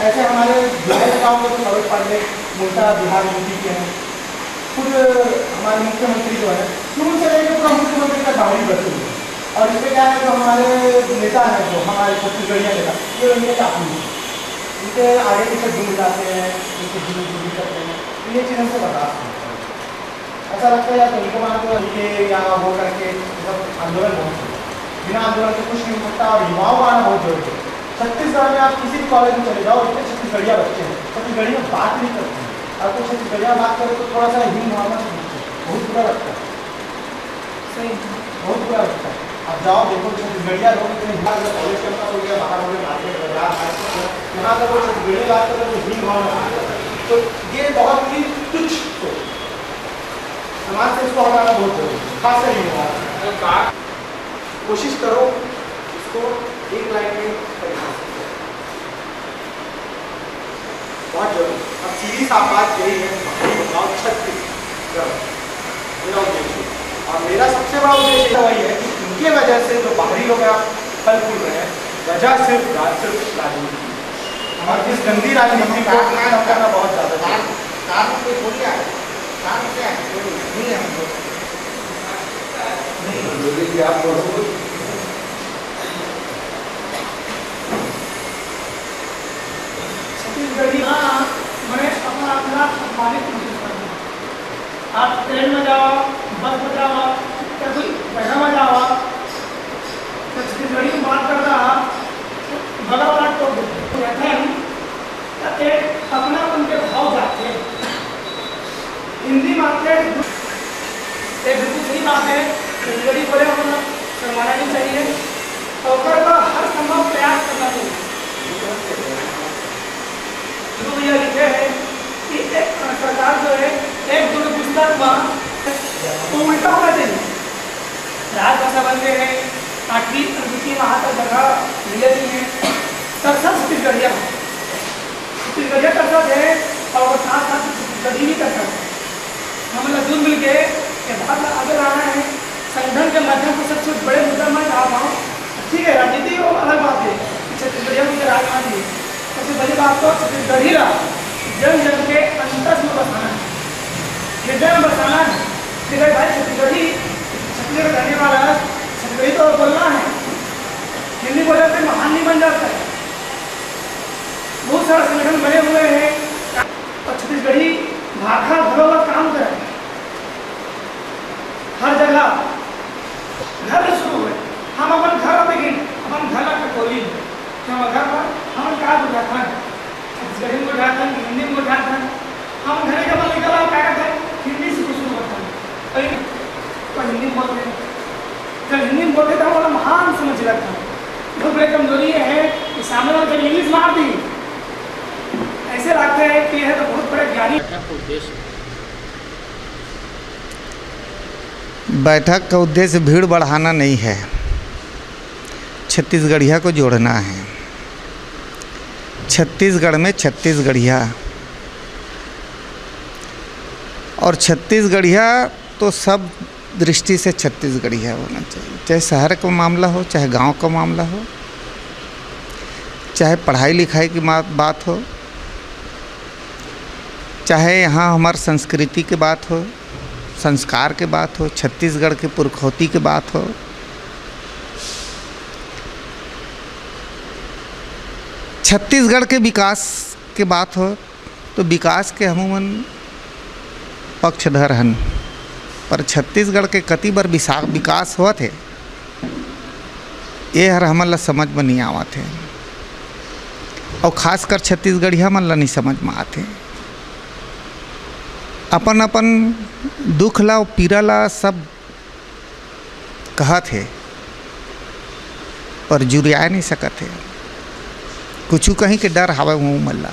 ऐसे हमारे बिहार गाँव में तो सरोज पांडे मुल्ता बिहार यूपी के हैं। खुद, हमारे मुख्यमंत्री जो है शुरू से लेकर पूरा मुख्यमंत्री का दावरी करते हुए और इसमें क्या है, जो हमारे नेता हैं, जो हमारे छत्तीसगढ़िया नेता ये इनके काफ़ी हैं। इनके आगे पीछे घूम जाते हैं, इनके घूम घूम करते हैं। तो ये चीज़ हमसे नहीं होता है। ऐसा लगता है या तो इनको लो इनके या वो करके सब आंदोलन बहुत बिना आंदोलन के कुछ नहीं हो सकता और युवाओं को आना बहुत ज़रूरी है। छत्तीसगढ़ में आप किसी भी कॉलेज में चले जाओ इतने छत्तीसगढ़िया बच्चे हैं। छत्तीसगढ़ी में बात नहीं करते हैं। कुछ छत्तीसगढ़िया बात करें तो थोड़ा सा हिंदी भावना बहुत बुरा लगता है। सही। बहुत बुरा लगता है। आप जाओ देखो छत्तीसगढ़िया लोग इतने कॉलेज के अंदर हो गया बाहर हो गया मार्केट बाज़ार यहाँ अगर वो छत्तीसगढ़ी बात करते हैं तो हिंदी भावना है। तो ये बहुत ही तुच्छ सोच समाज से इसको हटाना बहुत ज़रूरी है। खास कर युवा कोशिश करो इसको एक लाइन में परिभाषित करो बहुत ज़रूरी अब सीधी सा बात यही है बताओ छत्तीसगढ़ मेरा उद्देश्य और मेरा सबसे बड़ा उद्देश्य वही है कि इनके वजह से जो बाहरी लोग हैं फल फूल रहे हैं वजह सिर्फ़ सिर्फ़ राजनीति है। और इस गंदी राजनीति को खत्म करना बहुत ज़्यादा है। कारण पे बोलिए कारण क्या है नहीं है हाँ अपमानित महसूस आप ट्रेन में जाओ, बस में जाओ, या कोई जगह में जाओ तो छत्तीसगढ़ी में बात करता बगल वाला टोक देते कहते हैं तो अपना उनके भाव जाते हैं। हिंदी मात्र एक सही बात है छत्तीसगढ़ी बोले अपना, शर्माना नहीं चाहिए और ओकर का हर संभव प्रयास करना चाहिए जो भैया लिखे हैं कि एक सरकार जो है एक दो पुस्तक में तो उल्टा होना चाहिए राजभाषा बन गए हैं आठवीं अनुसूची में हाथ है और साथ साथ छत्तीसगढ़ी मिल के बात में है संगठन के माध्यम से सबसे बड़े मैं हूँ है राजनीति अलग बात है छत्तीसगढ़िया है सबसे बड़ी बात तो छत्तीसगढ़ी जन जन के में है हृदय में है छत्तीसगढ़ी छत्तीसगढ़ रहने वाला छत्तीसगढ़ी तो बोलना है बोले तो महान नहीं बन जाता है। बहुत सारे संगठन बने हुए हैं। और छत्तीसगढ़ी भाखा भरोवा काम करे हर जगह घर शुरू हुए। हम अपन घर देखिए अपन घर का टोली तो हम घर पर हम क्या बुझाते हैं। छत्तीसगढ़ी में बुझाते हैं, हिंदी में बुझाते हैं। हम घर के बल निकल क्या करते हैं हिंदी से शुरू करते हैं और तो हिंदी में बोलते हैं जब हिंदी में बोलते तो हमारा महान समझ लगता है बहुत बड़ी कमज़ोरी ये है कि इंग्लिश मार दी। ऐसे लगते हैं कि यह तो बहुत बड़े ज्ञानी बैठक का उद्देश्य भीड़ बढ़ाना नहीं है। छत्तीसगढ़िया को जोड़ना है। छत्तीसगढ़ में छत्तीसगढ़िया। और छत्तीसगढ़िया तो सब दृष्टि से छत्तीसगढ़िया होना चाहिए। चाहे शहर का मामला हो, चाहे गाँव का मामला हो। चाहे पढ़ाई लिखाई की बात हो, चाहे यहाँ हमार संस्कृति की बात हो, संस्कार के बात हो, छत्तीसगढ़ के पुरखौती के बात हो, छत्तीसगढ़ के विकास के बात हो तो विकास के अमूमन पक्षधर हन। पर छत्तीसगढ़ के कति बार विकास हुआ थे ये हर हमला समझ में नहीं आवा है। और खासकर छत्तीसगढ़िया मन ला नहीं समझ में आते। अपन अपन दुख ला पीड़ा ला सब कहत है पर जुरिया नहीं सकत है। कुछ कहीं के डर हवे हूँ मल्ला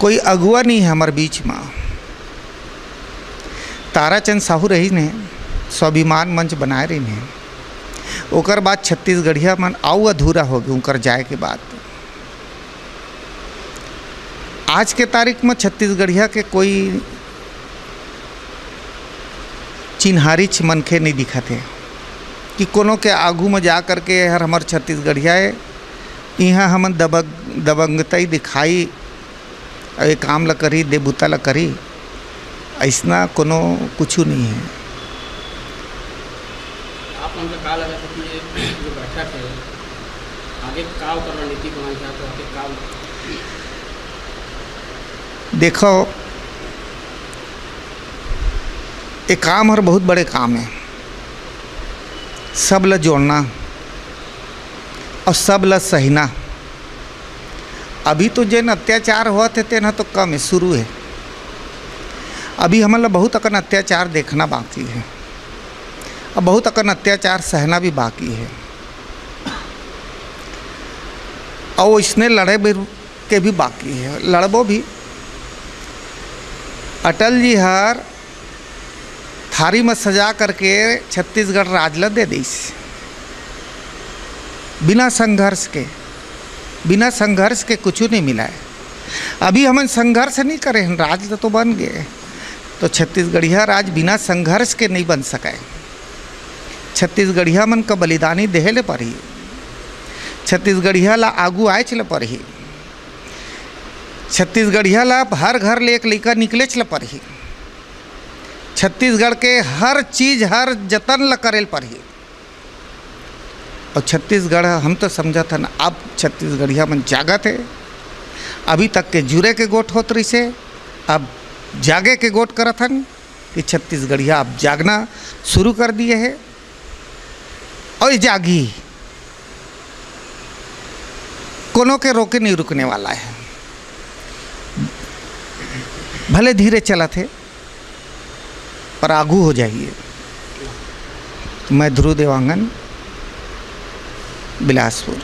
कोई अगुआ नहीं है हमारे बीच में। ताराचंद साहू रही ने, स्वाभिमान मंच बनाए रही ने। ओकर बाद छत्तीसगढ़िया मन आऊ अधूरा हो गए उनकर जाए के बाद। आज के तारीख में छत्तीसगढ़िया के कोई चिन्हारिच मनखे नहीं दिखत। कि कोनो के आगू में जा कर के हर हमार छत्तीसगढ़िया है यहाँ हमन दबंग, दबंगतई दिखाई ये काम ला करी, देबूता ला करी ऐसा कोनो कुछ नहीं है। आप आगे देखो, ये काम हर बहुत बड़े काम है। सब ला जोड़ना और सब ला सहीना। अभी तो जैन अत्याचार हुआ थे तेना तो कम है, शुरू है। अभी हमन ला बहुत अकन अत्याचार देखना बाकी है। और बहुत अकन अत्याचार सहना भी बाकी है। और इसने लड़े भी के भी बाकी है। लड़बो भी अटल जी हर थारी में सजा करके छत्तीसगढ़ राज ला दे दीस बिना संघर्ष के, बिना संघर्ष के कुछ नहीं मिला है। अभी हम संघर्ष नहीं करे हैं राज तो बन गए। तो छत्तीसगढ़िया राज बिना संघर्ष के नहीं बन सके छत्तीसगढ़िया मन का बलिदानी देहले ही। छत्तीसगढ़िया ला आगू आए चले ही। छत्तीसगढ़िया ला हर घर ले एक लड़का निकले चले पर ही छत्तीसगढ़ के हर चीज़, हर जतन ला करेल पर ही और छत्तीसगढ़ हम तो समझा था ना अब छत्तीसगढ़िया मन जागत है। अभी तक के जुरे के गोट होत रही से अब जागे के गोट करत हन कि छत्तीसगढ़िया अब जागना शुरू कर दिए है। और जागी, कोनो के रोके नहीं रुकने वाला है। भले धीरे चला थे पर आगू हो जाइए। मैं ध्रुव देवांगन बिलासपुर।